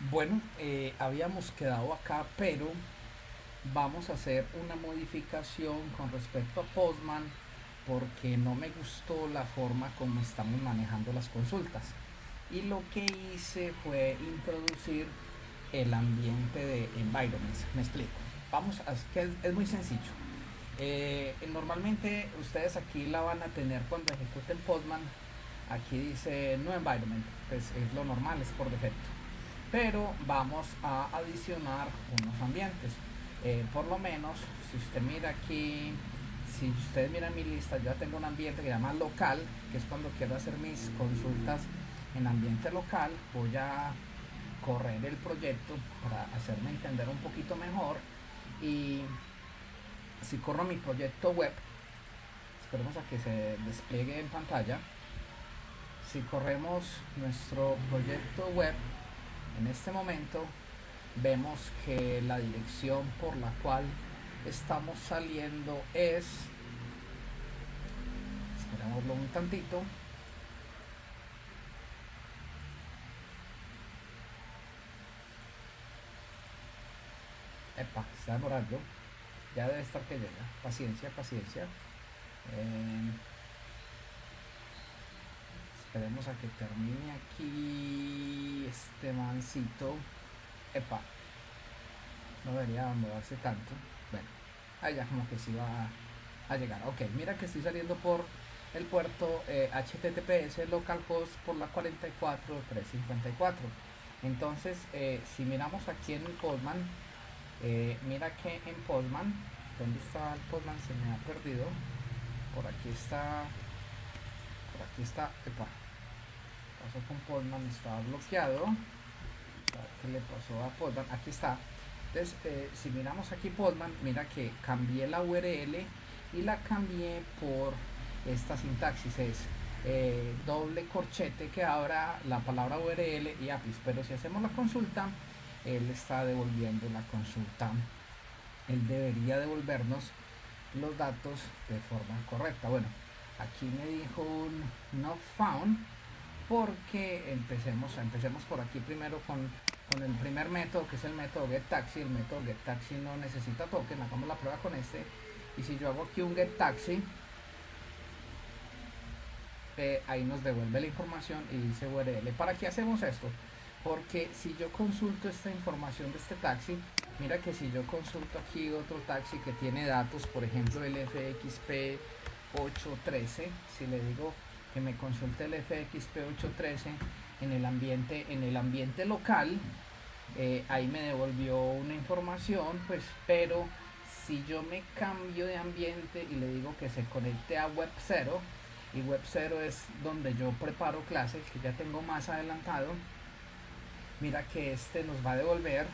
Bueno, eh, habíamos quedado acá, pero vamos a hacer una modificación con respecto a Postman porque no me gustó la forma como estamos manejando las consultas. Y lo que hice fue introducir el ambiente de environments. Me explico. Vamos a que es, muy sencillo. Eh, normalmente ustedes aquí la van a tener cuando ejecuten Postman. Aquí dice no environment, pues es lo normal, es por defecto pero vamos a adicionar unos ambientes. Eh, por lo menos si usted mira aquí si usted mira mi lista ya tengo un ambiente que se llama local que es cuando quiero hacer mis consultas en ambiente local voy a correr el proyecto para hacerme entender un poquito mejor. Y si corro mi proyecto web esperemos a que se despliegue en pantalla. Si corremos nuestro proyecto web en este momento vemos que la dirección por la cual estamos saliendo es esperémoslo un tantito Epa, está demorando ya debe estar que llega paciencia, paciencia eh, esperemos a que termine aquí este mancito. Epa. No debería moverse tanto. Bueno allá como que sí va a, llegar. Ok mira que estoy saliendo por el puerto eh, https localhost por la 44354 entonces eh, si miramos aquí en Postman eh, mira que en Postman ¿dónde está el Postman? se me ha perdido. Por aquí está aquí está, pasó con Podman, estaba bloqueado. ¿Qué le pasó a Podman? Aquí está. Entonces, eh, si miramos aquí Podman, mira que cambié la URL y la cambié por esta sintaxis. Es eh, doble corchete que abra la palabra URL y APIs. Pero si hacemos la consulta, él está devolviendo la consulta. Él debería devolvernos los datos de forma correcta. Bueno, aquí me dijo un not found porque empecemos, empecemos por aquí primero con, el primer método que es el método getTaxi el método getTaxi no necesita token, hagamos la prueba con este y si yo hago aquí un getTaxi eh, ahí nos devuelve la información y dice URL ¿para qué hacemos esto? porque si yo consulto esta información de este taxi mira que si yo consulto aquí otro taxi que tiene datos por ejemplo el FXP 813 si le digo que me consulte el FXP 813 en el ambiente en el ambiente local eh, ahí me devolvió una información pues pero si yo me cambio de ambiente y le digo que se conecte a web 0 y web 0 es donde yo preparo clases que ya tengo más adelantado mira que este nos va a devolver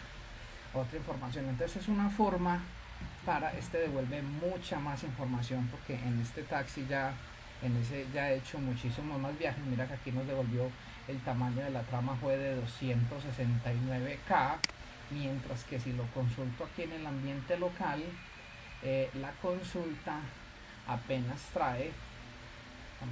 otra información. Entonces es una forma para este devuelve mucha más información porque en este taxi ya en ese ya he hecho muchísimos más viajes. Mira que aquí nos devolvió el tamaño de la trama fue de 269k mientras que si lo consulto aquí en el ambiente local eh, la consulta apenas trae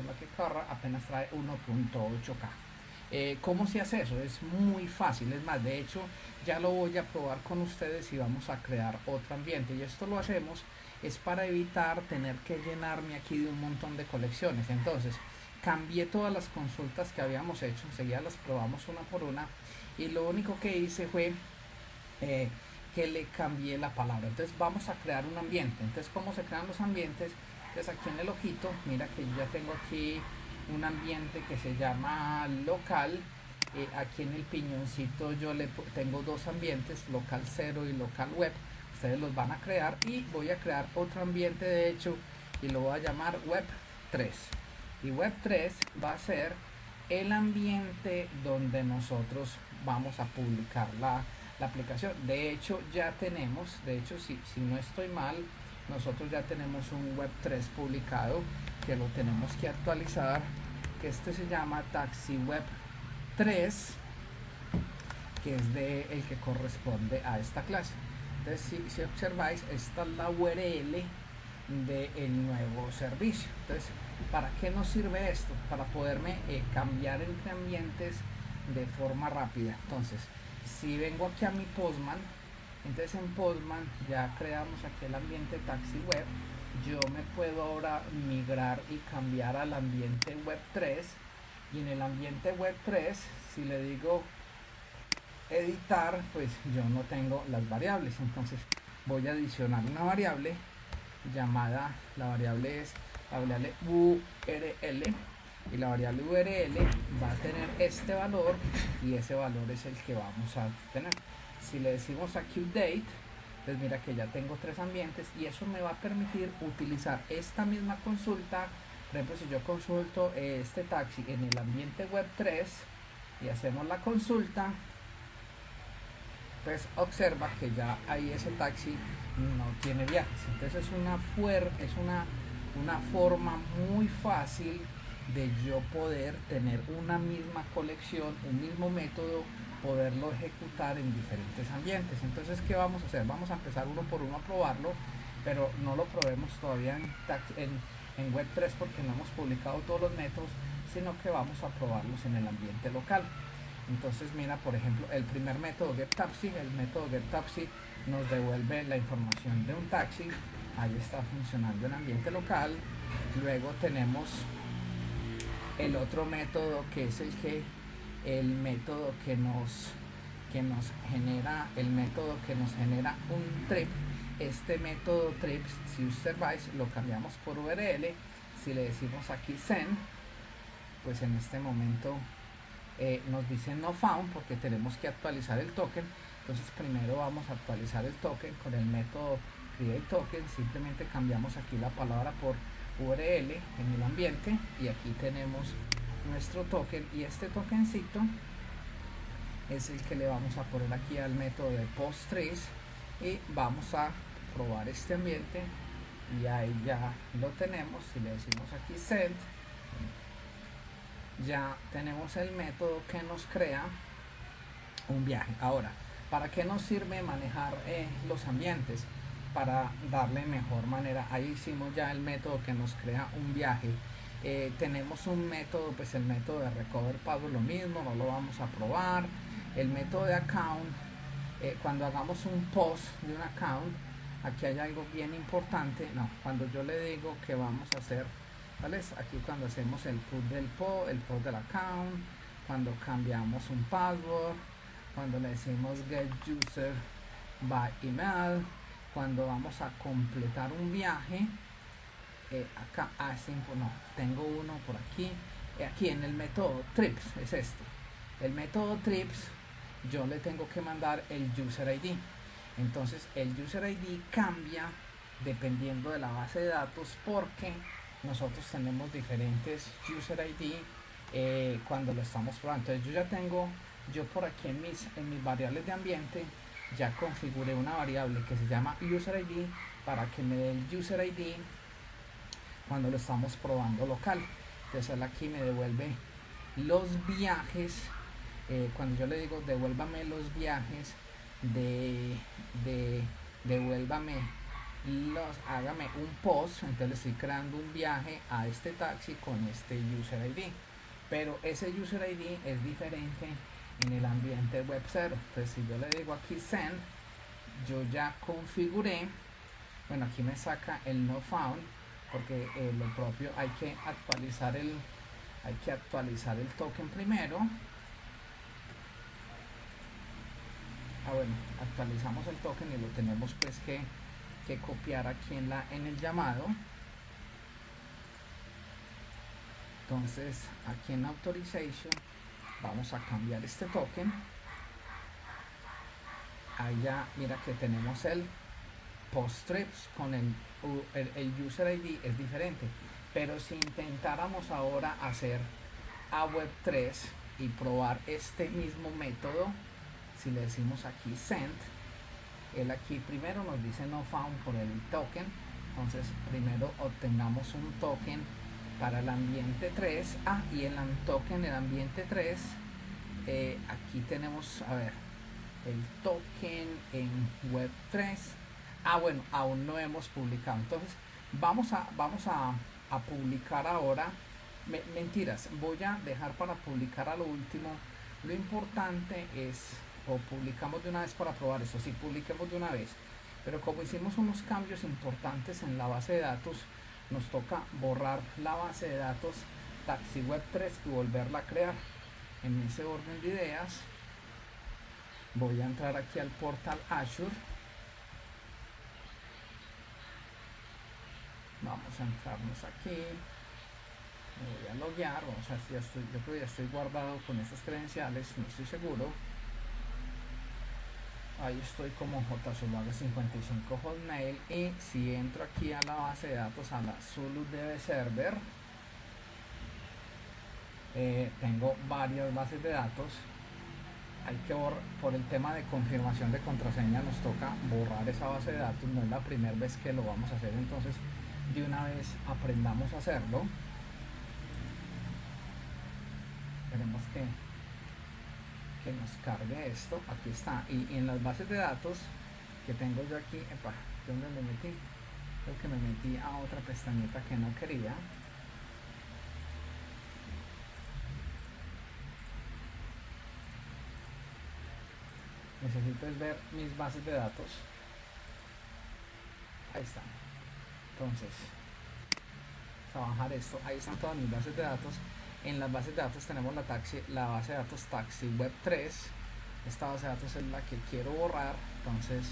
la que corra apenas trae 1.8k eh, ¿Cómo se hace eso? Es muy fácil, es más, de hecho ya lo voy a probar con ustedes y vamos a crear otro ambiente y esto lo hacemos es para evitar tener que llenarme aquí de un montón de colecciones. Entonces, cambié todas las consultas que habíamos hecho, enseguida las probamos una por una y lo único que hice fue eh, que le cambié la palabra. Entonces vamos a crear un ambiente. Entonces, ¿cómo se crean los ambientes? Entonces aquí en el ojito, mira que yo ya tengo aquí un ambiente que se llama local. Eh, aquí en el piñoncito yo le tengo dos ambientes, local 0 y local web. Ustedes los van a crear y voy a crear otro ambiente de hecho y lo voy a llamar web 3. Y web 3 va a ser el ambiente donde nosotros vamos a publicar la, la aplicación. De hecho ya tenemos, de hecho si, si no estoy mal, nosotros ya tenemos un web 3 publicado que lo tenemos que actualizar que este se llama taxi web 3 que es de el que corresponde a esta clase. Entonces si, observáis esta es la url del nuevo servicio. Entonces para qué nos sirve esto para poderme eh, cambiar entre ambientes de forma rápida. Entonces si vengo aquí a mi Postman, entonces en Postman ya creamos aquí el ambiente taxi web. Yo me puedo ahora migrar y cambiar al ambiente web 3. Y en el ambiente web 3, si le digo editar, pues yo no tengo las variables. Entonces voy a adicionar una variable llamada, la variable es la variable URL y la variable URL va a tener este valor y ese valor es el que vamos a tener. Si le decimos aquí update, pues mira que ya tengo tres ambientes y eso me va a permitir utilizar esta misma consulta. Por ejemplo, si yo consulto este taxi en el ambiente web 3 y hacemos la consulta, pues observa que ya ahí ese taxi no tiene viajes. Entonces es una, es una, una forma muy fácil de yo poder tener una misma colección, un mismo método, poderlo ejecutar en diferentes ambientes. Entonces, ¿qué vamos a hacer? Vamos a empezar uno por uno a probarlo, pero no lo probemos todavía en, en, en Web3 porque no hemos publicado todos los métodos, sino que vamos a probarlos en el ambiente local. Entonces, mira, por ejemplo, el primer método GetTaxi, el método GetTaxi nos devuelve la información de un taxi, ahí está funcionando el ambiente local. Luego tenemos el otro método que es el que el método que nos que nos genera el método que nos genera un trip. Este método trips si observáis lo cambiamos por url si le decimos aquí send pues en este momento eh, nos dice no found porque tenemos que actualizar el token. Entonces primero vamos a actualizar el token con el método create token. Simplemente cambiamos aquí la palabra por URL en el ambiente y aquí tenemos nuestro token y este tokencito es el que le vamos a poner aquí al método de post-trace y vamos a probar este ambiente y ahí ya lo tenemos si le decimos aquí send ya tenemos el método que nos crea un viaje ahora para qué nos sirve manejar eh, los ambientes para darle mejor manera. Ahí hicimos ya el método que nos crea un viaje. Eh, tenemos un método, pues el método de recover pago lo mismo, no lo vamos a probar. El método de account, eh, cuando hagamos un post de un account, aquí hay algo bien importante. No, cuando yo le digo que vamos a hacer, ¿vale? Aquí cuando hacemos el put del post, el post del account, cuando cambiamos un password, cuando le decimos get user by email, cuando vamos a completar un viaje eh, acá ah, no tengo uno por aquí eh, aquí en el método trips es este el método trips yo le tengo que mandar el user id entonces el user id cambia dependiendo de la base de datos porque nosotros tenemos diferentes user id eh, cuando lo estamos probando. Entonces yo ya tengo yo por aquí en mis en mis variables de ambiente ya configuré una variable que se llama user id para que me dé el user id cuando lo estamos probando local. Entonces aquí me devuelve los viajes eh, cuando yo le digo devuélvame los viajes de, de devuélvame los hágame un post entonces le estoy creando un viaje a este taxi con este user id pero ese user id es diferente en el ambiente web 0 entonces si yo le digo aquí send yo ya configuré bueno aquí me saca el no found porque eh, lo propio hay que actualizar el hay que actualizar el token primero. Ah bueno actualizamos el token y lo tenemos pues que, que copiar aquí en la en el llamado. Entonces aquí en authorization vamos a cambiar este token. Allá mira que tenemos el post trips con el, el, user id es diferente. Pero si intentáramos ahora hacer a web 3 y probar este mismo método si le decimos aquí send él aquí primero nos dice no found por el token. Entonces primero obtengamos un token para el ambiente 3 ah y el token el ambiente 3 eh, aquí tenemos a ver el token en web 3 ah bueno aún no hemos publicado entonces vamos a vamos a, publicar ahora mentiras voy a dejar para publicar a lo último lo importante es o publicamos de una vez para probar eso, sí, publiquemos de una vez. Pero como hicimos unos cambios importantes en la base de datos, nos toca borrar la base de datos TaxiWeb 3 y volverla a crear. En ese orden de ideas, voy a entrar aquí al portal Azure. Vamos a entrarnos aquí. Me voy a loguear. Vamos a ver si ya estoy, yo creo que ya estoy guardado con estas credenciales, no estoy seguro. Ahí estoy como JSolaga55 Hotmail y si entro aquí a la base de datos a la Zulu DB Server eh, tengo varias bases de datos hay que borrar, por el tema de confirmación de contraseña nos toca borrar esa base de datos no es la primera vez que lo vamos a hacer entonces de una vez aprendamos a hacerlo. Esperemos que que nos cargue esto. Aquí está. Y, en las bases de datos que tengo yo aquí epa, ¿dónde me metí? creo que me metí a otra pestañita que no quería. Necesito es ver mis bases de datos. Ahí están entonces vamos a bajar esto. Ahí están todas mis bases de datos. En las bases de datos tenemos la, taxi, la base de datos taxi web 3 esta base de datos es la que quiero borrar. Entonces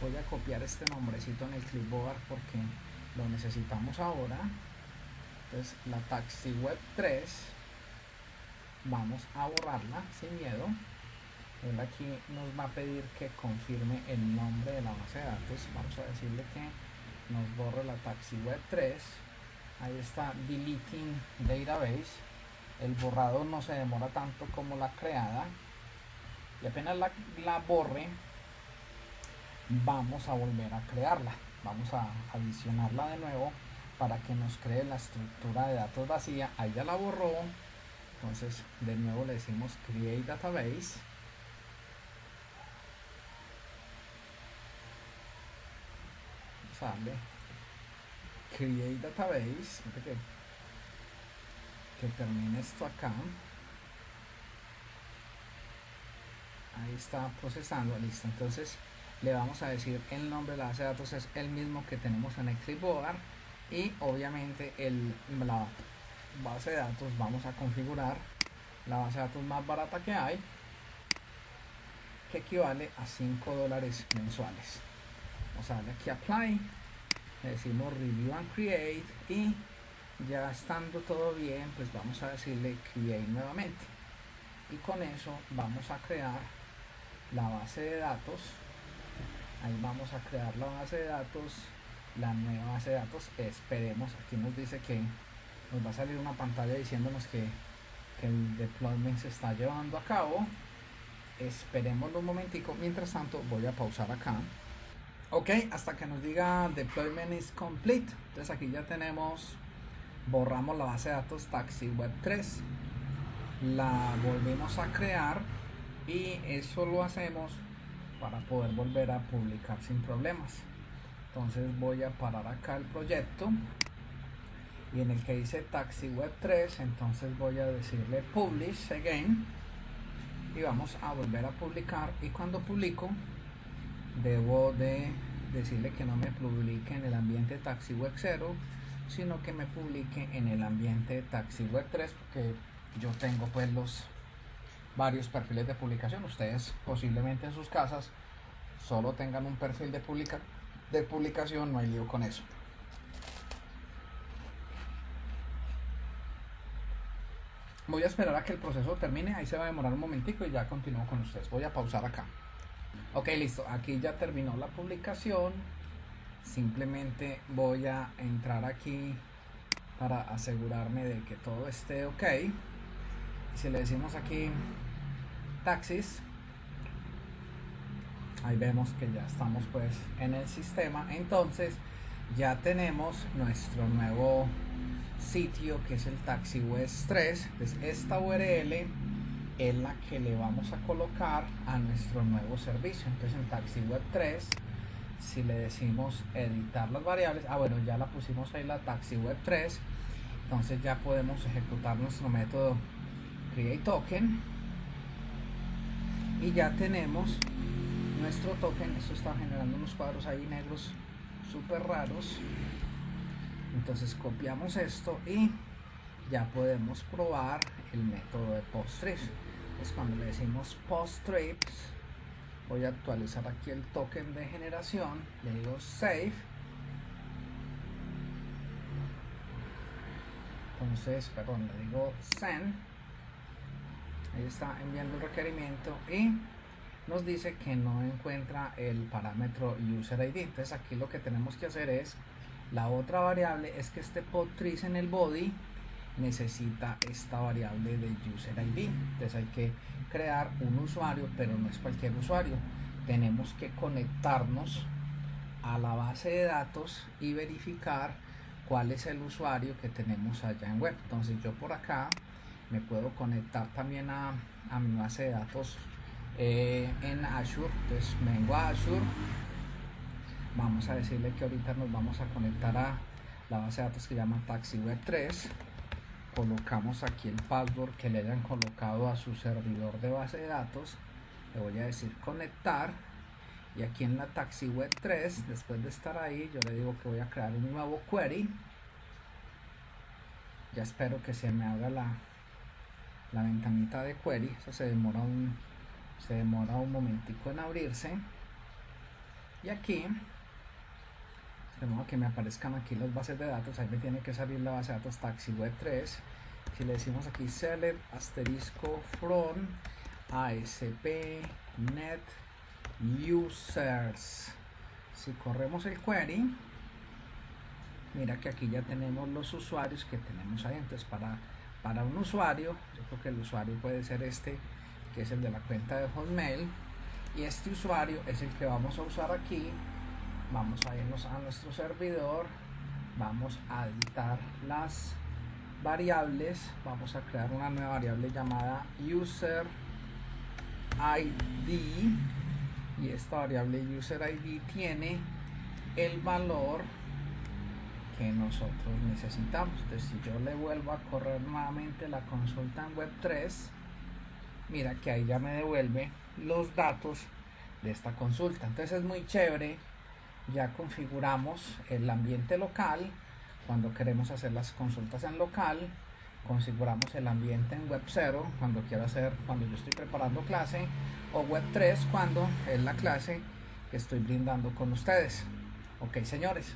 voy a copiar este nombrecito en el clipboard porque lo necesitamos ahora. Entonces la taxi web 3 vamos a borrarla sin miedo. Él aquí nos va a pedir que confirme el nombre de la base de datos. Vamos a decirle que nos borre la taxi web 3 ahí está deleting database. El borrado no se demora tanto como la creada. Y apenas la, la borre vamos a volver a crearla. Vamos a adicionarla de nuevo para que nos cree la estructura de datos vacía. Ahí ya la borró. Entonces de nuevo le decimos create database sale create database que termine esto acá. Ahí está procesando listo. Entonces le vamos a decir el nombre de la base de datos es el mismo que tenemos en clipboard y obviamente el, la base de datos vamos a configurar la base de datos más barata que hay que equivale a 5 dólares mensuales a darle aquí apply le decimos review and create y ya estando todo bien pues vamos a decirle create nuevamente. Y con eso vamos a crear la base de datos. Ahí vamos a crear la base de datos la nueva base de datos. Esperemos aquí nos dice que nos va a salir una pantalla diciéndonos que el deployment se está llevando a cabo. Esperemos un momentico. Mientras tanto voy a pausar acá ok hasta que nos diga deployment is complete. Entonces aquí ya tenemos borramos la base de datos taxi web 3 la volvemos a crear y eso lo hacemos para poder volver a publicar sin problemas. Entonces voy a parar acá el proyecto. Y en el que dice taxi web 3 entonces voy a decirle publish again. Y vamos a volver a publicar. Y cuando publico debo de decirle que no me publique en el ambiente taxi web 0 sino que me publique en el ambiente Taxi Web 3 porque yo tengo pues los varios perfiles de publicación. Ustedes posiblemente en sus casas solo tengan un perfil de, publica de publicación no hay lío con eso. Voy a esperar a que el proceso termine ahí se va a demorar un momentico y ya continúo con ustedes. Voy a pausar acá ok listo. Aquí ya terminó la publicación. Simplemente voy a entrar aquí para asegurarme de que todo esté ok. Si le decimos aquí taxis ahí vemos que ya estamos pues en el sistema. Entonces ya tenemos nuestro nuevo sitio que es el taxi west 3 pues esta url es la que le vamos a colocar a nuestro nuevo servicio. Entonces en taxi web 3 si le decimos editar las variables, ah bueno, ya la pusimos ahí la taxi web 3, entonces ya podemos ejecutar nuestro método create token. Y ya tenemos nuestro token esto está generando unos cuadros ahí negros súper raros. Entonces copiamos esto y ya podemos probar el método de post es cuando le decimos post voy a actualizar aquí el token de generación. Le digo save. Entonces perdón le digo send. Ahí está enviando el requerimiento y nos dice que no encuentra el parámetro user id entonces aquí lo que tenemos que hacer es la otra variable es que este podtrace en el body necesita esta variable de user ID. Entonces hay que crear un usuario, pero no es cualquier usuario. Tenemos que conectarnos a la base de datos y verificar cuál es el usuario que tenemos allá en web. Entonces yo por acá me puedo conectar también a, mi base de datos eh, en Azure. Entonces vengo a Azure. Vamos a decirle que ahorita nos vamos a conectar a la base de datos que llama Taxi Web 3 colocamos aquí el password que le hayan colocado a su servidor de base de datos le voy a decir conectar y aquí en la taxi web 3 después de estar ahí yo le digo que voy a crear un nuevo query. Ya espero que se me haga la, la ventanita de query eso se demora un se demora un momentico en abrirse. Y aquí de que me aparezcan aquí las bases de datos ahí me tiene que salir la base de datos taxi web 3 si le decimos aquí select asterisco from asp net users. Si corremos el query mira que aquí ya tenemos los usuarios que tenemos ahí. Entonces para para un usuario yo creo que el usuario puede ser este que es el de la cuenta de hotmail. Y este usuario es el que vamos a usar aquí vamos a irnos a nuestro servidor. Vamos a editar las variables. Vamos a crear una nueva variable llamada user id y esta variable user id tiene el valor que nosotros necesitamos. Entonces si yo le vuelvo a correr nuevamente la consulta en web 3 mira que ahí ya me devuelve los datos de esta consulta. Entonces es muy chévere ya configuramos el ambiente local. Cuando queremos hacer las consultas en local configuramos el ambiente en web 0 cuando quiero hacer cuando yo estoy preparando clase o web 3 cuando es la clase que estoy brindando con ustedes. Ok señores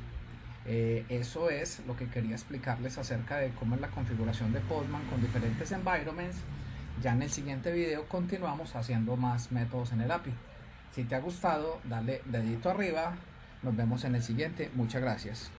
eh, eso es lo que quería explicarles acerca de cómo es la configuración de Postman con diferentes environments. Ya en el siguiente video continuamos haciendo más métodos en el API si te ha gustado dale dedito arriba nos vemos en el siguiente. Muchas gracias.